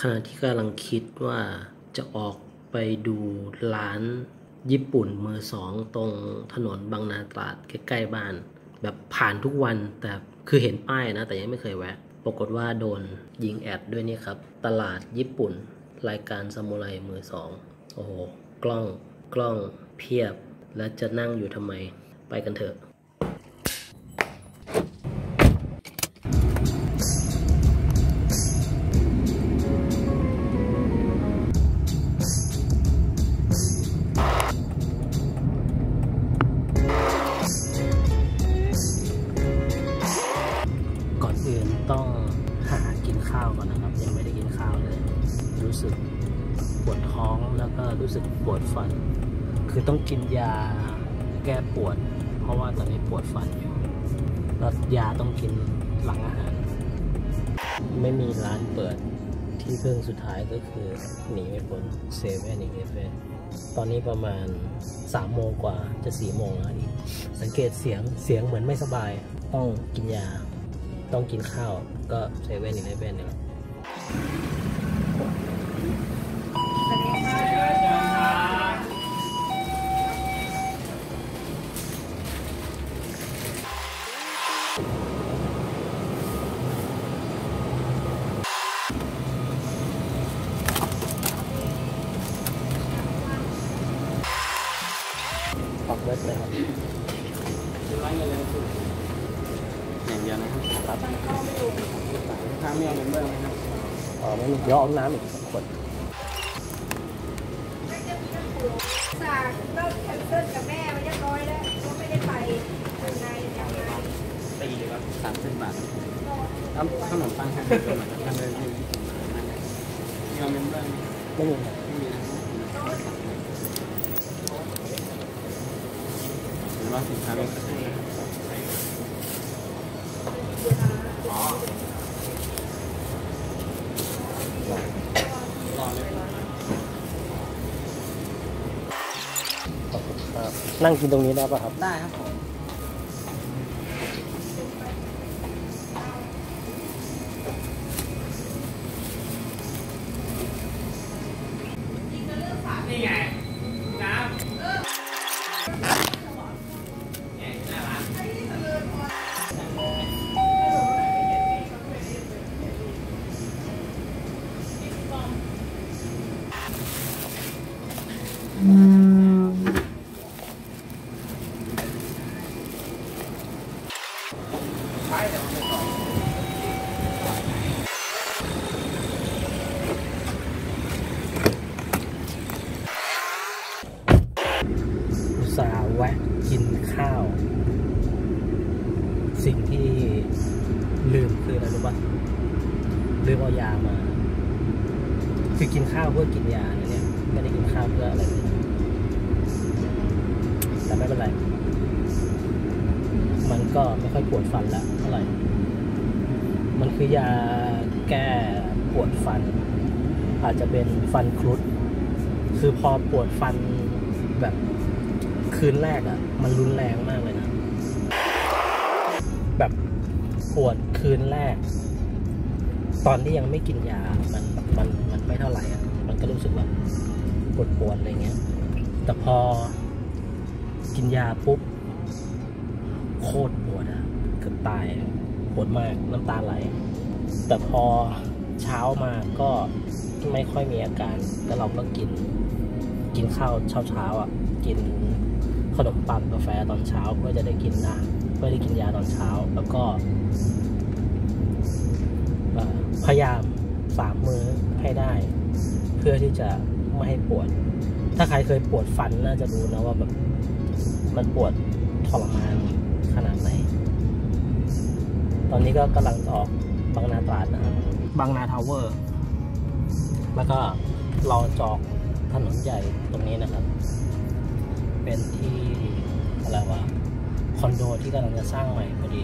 ขณะที่กำลังคิดว่าจะออกไปดูร้านญี่ปุ่นมือสองตรงถนนบางนาตราดใกล้ๆบ้าน แบบผ่านทุกวันแต่คือเห็นป้ายนะ แต่ยังไม่เคยแวะ ปรากฏว่าโดนยิงแอดด้วยนี่ครับ ตลาดญี่ปุ่น รายการซามูไรมือสองโอ้โห กล้องกล้องเพียบ แล้วจะนั่งอยู่ทำไม ไปกันเถอะ ต้องหากินข้าวก่อนนะครับ ยังไม่ได้กินข้าวเลย รู้สึกปวดท้องแล้วก็รู้สึกปวดฟัน คือต้องกินยาแก้ปวด เพราะว่าตอนนี้ปวดฟันอยู่แล้วยาต้องกินหลังอาหาร ไม่มีร้านเปิดที่พึ่งสุดท้ายก็คือหนีไม่พ้นเซเว่นอีเฟเว่นตอนนี้ประมาณ3โมงกว่าจะ4โมงแล้วอีกสังเกตเสียงเสียงเหมือนไม่สบาย ต้องกินยา ต้องกินข้าวก็เซเว่นอีเลฟเว่นเนี่ย เดี๋ยวเอาน้ำอีกสักขวดสั่งเลิกแคนเซิลกับแม่ไว้เรียบร้อยแล้วก็ไม่ได้ไปยังไงยังไงตีเลยครับสามสิบบาทเอาขนมปังห้าสิบบาททำเลยที่ไม่เอาเงินเบื้องไม่มีครับไม่มี นั่งกินตรงนี้ได้ป่ะครับ ได้ครับผม วะกินข้าว สิ่งที่ลืมคืออะไรรู้ป่ะลืมเอายามา คือกินข้าวเพื่อกินยานะเนี่ย ไม่ได้กินข้าวเพื่ออะไรเลยแต่ไม่เป็นไร มันก็ไม่ค่อยปวดฟันละเท่าไหร่ มันคือยาแก้ปวดฟัน อาจจะเป็นฟันครุด คือพอปวดฟันแบบ คืนแรกอะ่ะ มันรุนแรงมากเลยนะ แบบปวดคืนแรก ตอนที่ยังไม่กินยา มันมันมันไม่เท่าไหร่อะ่ะ มันก็รู้สึกแบบปวดปวดๆอะไรเงี้ย แต่พอกินยาปุ๊บ โคตรปวดอะ่ะเกือบตายปวดมากน้ำตาไหล แต่พอเช้ามาก็ไม่ค่อยมีอาการแล้วเราก็กิน กินข้าวเช้าเช้าอะ กิน ขนมปังกาแฟตอนเช้าเพื่อจะได้กินนะเพื่อได้กินยาตอนเช้า แล้วก็เอ่อพยายามสามมือให้ได้ เพื่อที่จะไม่ให้ปวด ถ้าใครเคยปวดฟันน่าจะรู้นะว่าแบบมันปวดทรมานขนาดไหน ตอนนี้ก็กำลังจะออกบางนาตราดนะครับบางนาทาวเวอร์ แล้วก็รอจอกถนนใหญ่ตรงนี้นะครับ เป็นที่อะไรวะคอนโดที่กำลังจะสร้างใหม่พอดี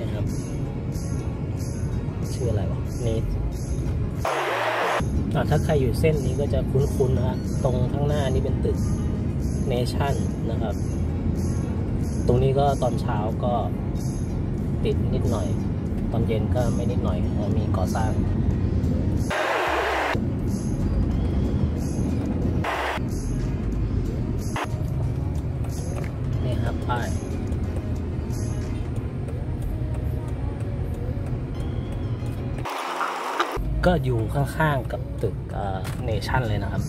นะครับชื่ออะไรวะนี่อะถ้าใครอยู่เส้นนี้ก็จะคุ้นๆนะฮะตรงข้างหน้านี่เป็นตึกเนชั่นนะครับ ตรงนี้ก็ตอนเช้าก็ปิดนิดหน่อย ตอนเย็นก็ไม่นิดหน่อยมีก่อสร้าง ก็อยู่ข้างๆกับตึกเนชั่นเลยนะครับ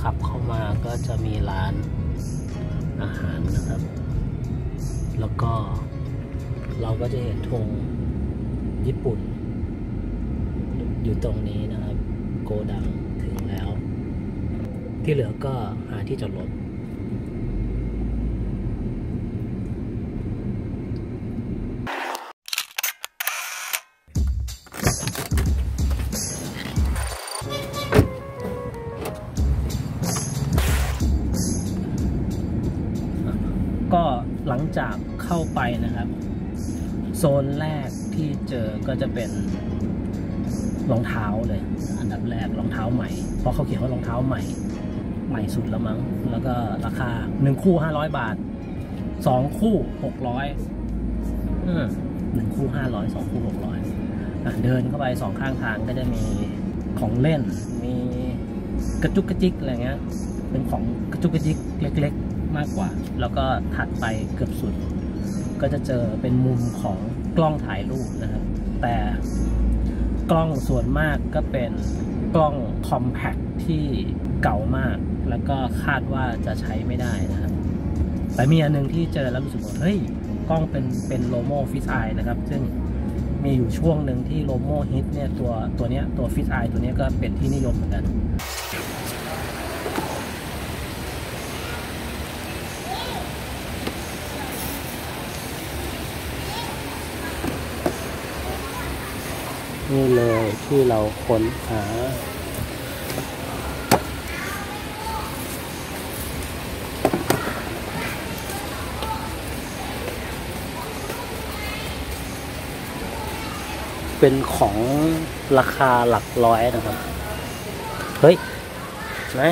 ขับเข้ามาก็จะมีร้านอาหารนะครับ แล้วก็เราก็จะเห็นธงญี่ปุ่น อยู่ตรงนี้นะครับ โกดังถึงแล้ว ที่เหลือก็หาที่จอดรถ ก็จะเป็นรองเท้าเลย อันดับแรกรองเท้าใหม่ เพราะเขาเขียนว่ารองเท้าใหม่ ใหม่สุดแล้วมั้ง แล้วก็ราคาหนึ่งคู่ห้าร้อยบาทสองคู่หกร้อยหนึ่งคู่ห้าร้อยสองคู่หกร้อยเดินเข้าไปสองข้างทางก็จะมีของเล่น มีกระจุกกระจิกอะไรเงี้ย เป็นของกระจุกกระจิกเล็ก ๆ มากกว่า แล้วก็ถัดไปเกือบสุด ก็จะเจอเป็นมุมของกล้องถ่ายรูปนะครับ แต่กล้องส่วนมากก็เป็นกล้อง compact ที่เก่ามาก แล้วก็คาดว่าจะใช้ไม่ได้นะครับ แต่มีอันหนึ่งที่เจอแล้วรู้สึกว่าเฮ้ยกล้องเป็นเป็นโลโม fisheye นะครับ ซึ่งมีอยู่ช่วงหนึ่งที่โลโมฮิตเนี่ยตัวตัวเนี้ยตัว fisheye ตัวเนี้ยก็เป็นที่นิยมเหมือนกัน นี่เลยที่เราค้นหา เป็นของราคาหลักร้อยนะครับ เฮ้ยแม่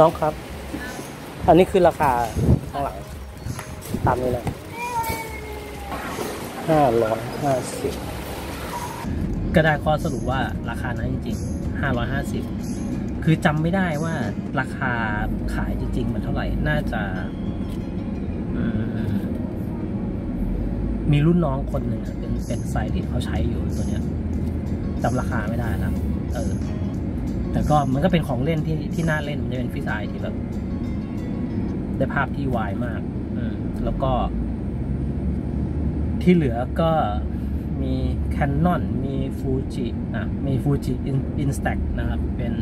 น้องครับ อันนี้คือราคาข้างหลัง ตามนี้เลยห้าร้อยห้าสิบก็ได้ข้อสรุปว่าราคานั้นจริงๆ550คือจำไม่ได้ว่าราคาขายจริง ๆ มันเท่าไหร่ น่าจะมีรุ่นน้องคนหนึ่งเป็นเป็นไซต์ที่เขาใช้อยู่ตัวเนี้ยจำราคาไม่ได้นะเออ แต่ก็มันก็เป็นของเล่นที่ที่น่าเล่นมันจะเป็นฟิสไอที่แบบได้ภาพที่วายมาก อืมแล้วก็ ที่เหลือก็มี Canon มี Fuji อะ มี Fuji Instax นะครับ เป็น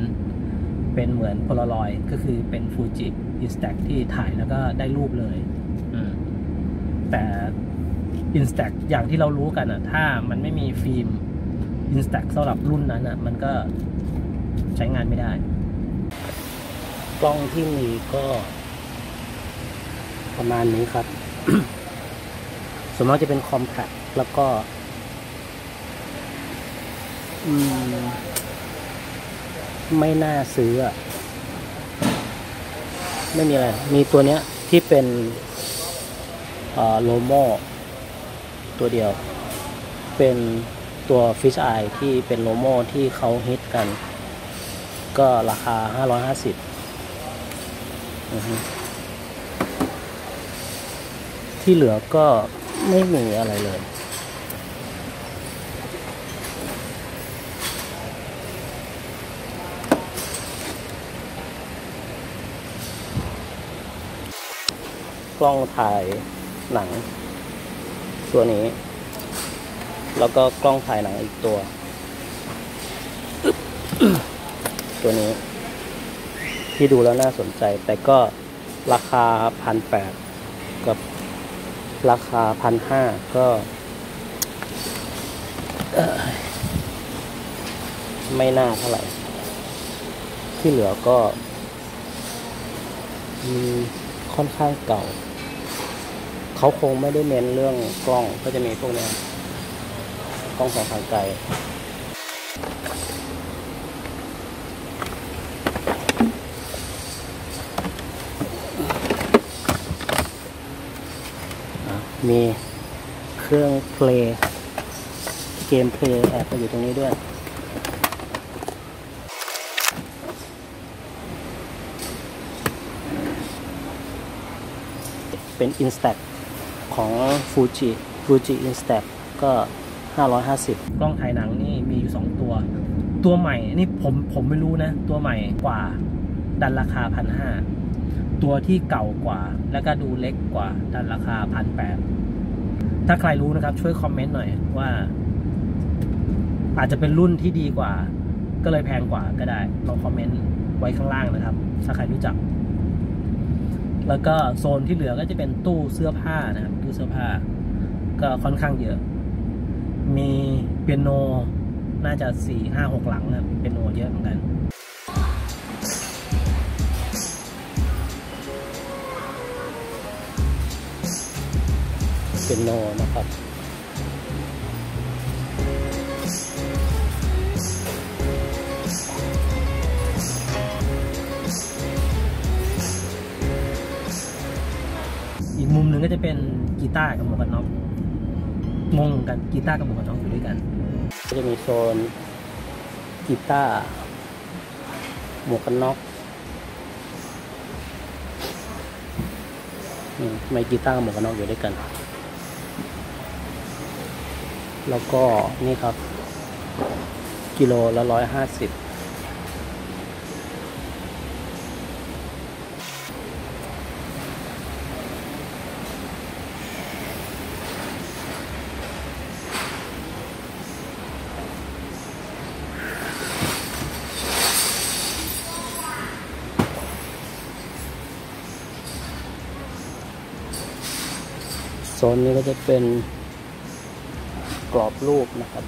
เป็นเหมือน Polaroid ก็คือเป็น Fuji Instax ที่ถ่ายแล้วก็ได้รูปเลยอืมแต่ Instax อย่างที่เรารู้กันอะ ถ้ามันไม่มีฟิล์ม Instax สำหรับรุ่นนั้นอะ มันก็ ใช้งานไม่ได้ กล้องที่มีก็ประมาณนี้ครับส่วนมากจะเป็นคอมแพคแล้วก็ไม่น่าซื้ออะไม่มีอะไร มีตัวเนี้ยที่เป็นโลโมตัวเดียว เป็นตัวฟิชไอที่เป็นโลโมที่เขาฮิตกัน ก็ราคา 550อือฮึที่เหลือก็ไม่มีอะไรเลย กล้องถ่ายหนัง ตัวนี้ แล้วก็กล้องถ่ายหนังอีกตัว ตัวนี้ ที่ดูแล้วน่าสนใจ แต่ก็ราคาพันแปดกับราคาพันห้าก็ไม่น่าเท่าไหร่ ที่เหลือก็มีค่อนข้างเก่า เขาคงไม่ได้เน้นเรื่องกล้องก็จะมีพวกนี้กล้องสองทางไกล มีเครื่องเพลย์เกมเพลย์แอบไปอยู่ตรงนี้ด้วย เป็น Instax ของ Fuji Fuji Instax ก็ 550 กล้องถ่ายหนังนี่มีอยู่ 2 ตัว ตัวใหม่นี่ผมผมไม่รู้นะ ตัวใหม่กว่าดันราคาพันห้า ตัวที่เก่ากว่า แล้วก็ดูเล็กกว่าดันราคาพันแปดถ้าใครรู้นะครับช่วยคอมเมนต์หน่อยว่า อาจจะเป็นรุ่นที่ดีกว่า ก็เลยแพงกว่าก็ได้ลองคอมเมนต์ไว้ข้างล่างนะครับ ถ้าใครรู้จัก แล้วก็โซนที่เหลือก็จะเป็นตู้เสื้อผ้านะครับตู้เสื้อผ้า ก็ค่อนข้างเยอะ มีเปียโนน่าจะสี่ห้าหกหลังนะเปียโนเยอะเหมือนกัน เปียโนนะครับอีกมุมหนึ่งก็จะเป็นกีตาร์กับหมวกกันน็อกงงเหมือนกันกีตาร์กับหมวกกันน็อกอยู่ด้วยกัน ก็จะมีโซนกีตาร์หมวกกันน็อกอืมทำไมกีตาร์กับหมวกกันน็อกอยู่ด้วยกัน แล้วก็นี่ครับ กิโลละร้อยห้าสิบโซนนี้ก็จะเป็น รอบรูปนะครับ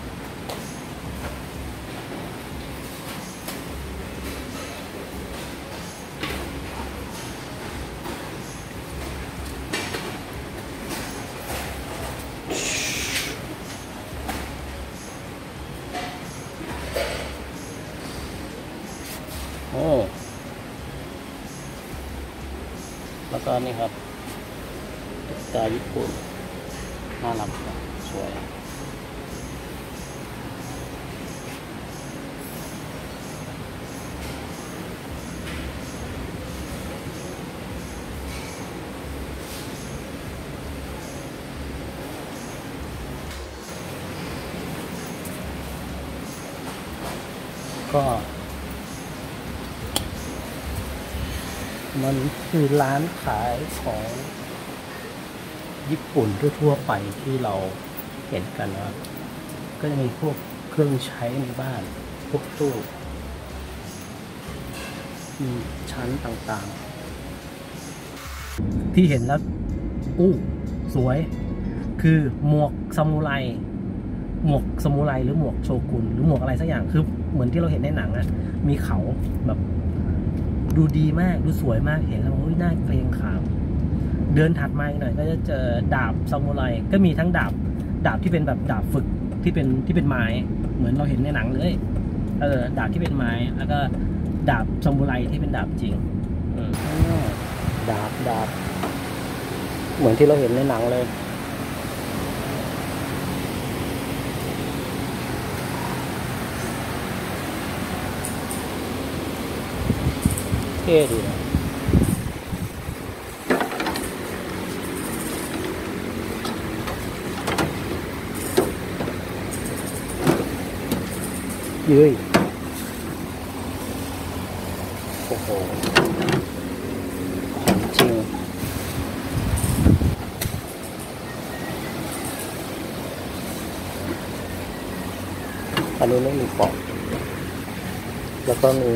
โอ้ แล้วก็นี่ครับตาญี่ปุ่นน่ารักครับสวย ก็มันคือร้านขายของญี่ปุ่นทั่วๆไปที่เราเห็นกันนะครับ ก็จะมีพวกเครื่องใช้ในบ้าน พวกตู้มีชั้นต่างๆ ที่เห็นแล้ว อู้ สวย คือหมวกซามูไร หมวกซามูไรหรือหมวกโชกุนหรือหมวกอะไรสักอย่าง คือ เหมือนที่เราเห็นในหนังอะมีเขาแบบดูดีมากดูสวยมากเห็นแล้วโอ้ยน่าเกรงขาม เดินถัดมาอีกหน่อยก็จะเจอดาบซามูไรก็มีทั้งดาบดาบที่เป็นแบบดาบฝึกที่เป็นที่เป็นไม้ เหมือนเราเห็นในหนังเลยเออดาบที่เป็นไม้ แล้วก็ดาบซามูไรที่เป็นดาบจริงอืมอ้าวดาบดาบเหมือนที่เราเห็นในหนังเลย ท่ดีนะเย้ยโอ้โหของจริงอันนี้ไม่มีปอกแล้วก็มี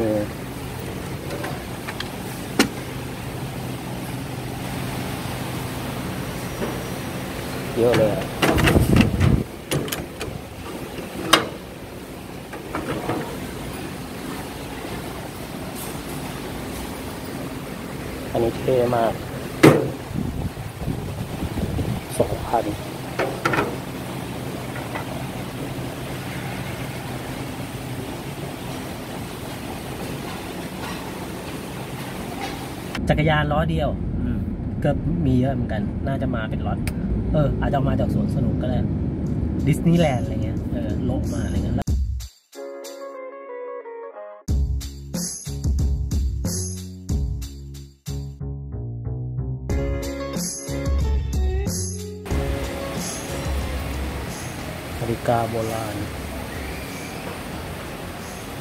เยอะเลยอะอันนี้เท่มากสองพันจักรยานล้อเดียวอืมก็มีเยอะเหมือนกัน น่าจะมาเป็นล็อต เอออาจจะมาจากสวนสนุกก็ได้ดิสนีย์แลนด์อะไรเงี้ยเออโลกมาอะไรเงี้ยนาฬิกาโบราณ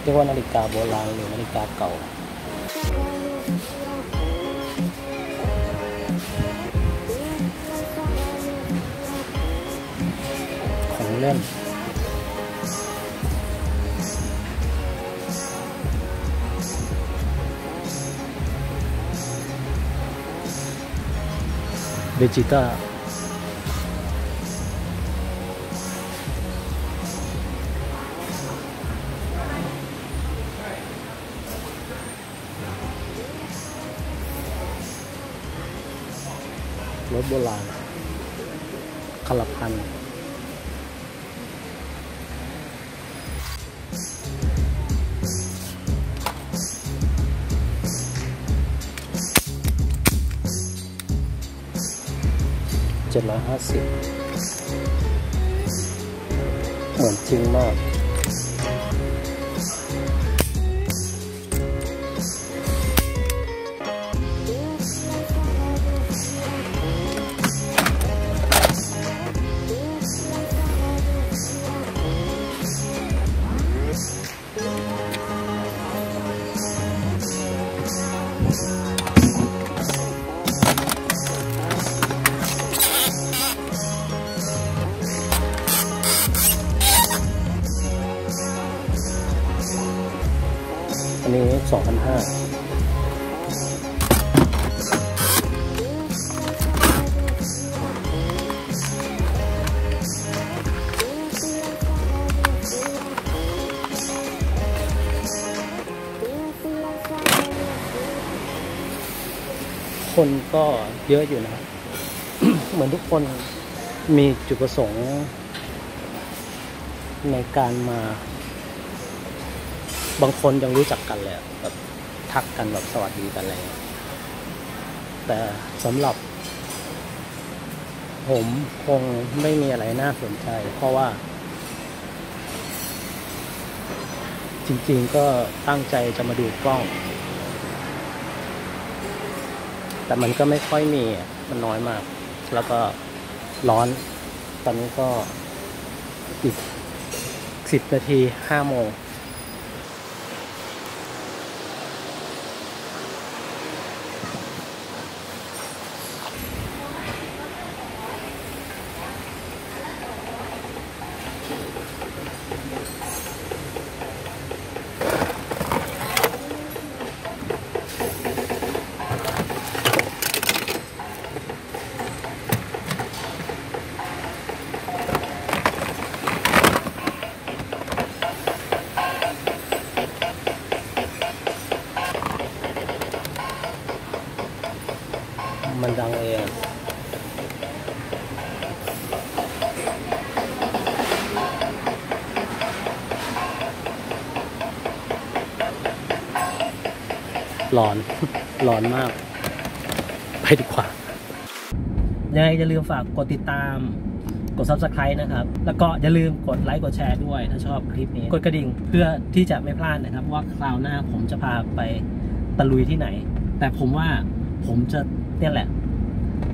เรียกว่านาฬิกาโบราณหรือนาฬิกาเก่า kalian. Becita. Lobolan. Kalapan สิบเหมือนจริงมาก ห้าคนก็เยอะอยู่นะ เหมือนทุกคนมีจุดประสงค์ ในการมา บางคนยังรู้จักกันเละแบบ ทักกันแบบสวัสดีกันอะไรเงี้ยแต่สำหรับ ผมคงไม่มีอะไรน่าสนใจ เพราะว่า จริงๆก็ตั้งใจจะมาดูกล้อง แต่มันก็ไม่ค่อยมีมันน้อยมาก แล้วก็ร้อน ตอนนี้ก็อีกสิบนาทีห้าโมง มันดังเองร้อนร้อนมาก ไปดีกว่ายังไงอย่าลืมฝากกดติดตาม กด subscribe นะครับ แล้วก็อย่าลืมกดไลค์กดแชร์ด้วย ถ้าชอบคลิปนี้ กดกระดิ่งเพื่อที่จะไม่พลาดนะครับ ว่าคราวหน้าผมจะพาไปตะลุยที่ไหน แต่ผมว่าผมจะ เนี่ยแหละ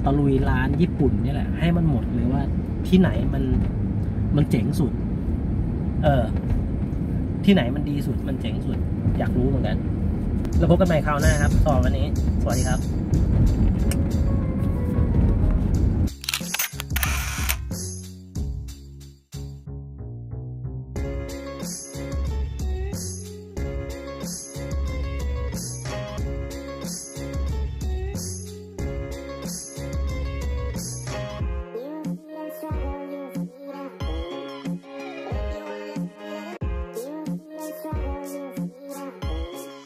ตะลุยร้านญี่ปุ่นเนี่ยแหละ ให้มันหมดเลยว่าที่ไหนมันมันเจ๋งสุด เออ ที่ไหนมันดีสุดมันเจ๋งสุด อยากรู้เหมือนกัน แล้วพบกันใหม่คราวหน้าครับต่อวันนี้ สวัสดีครับ